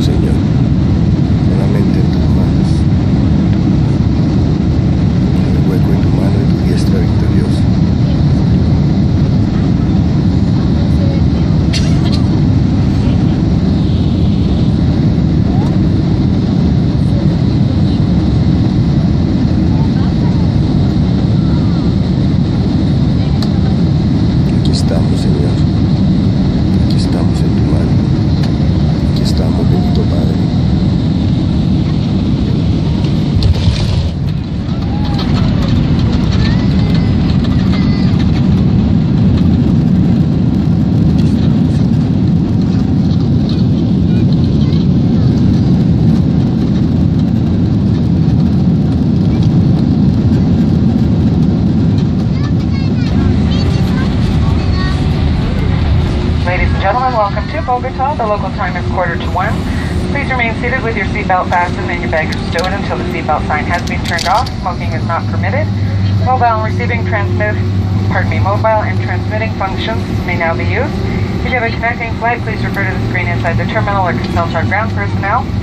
Señor. And welcome to Bogota. The local time is quarter to one. Please remain seated with your seatbelt fastened and your baggage stowed until the seatbelt sign has been turned off. Smoking is not permitted. Mobile and receiving transmit, pardon me, mobile and transmitting functions may now be used. If you have a connecting flight, please refer to the screen inside the terminal or consult our ground personnel.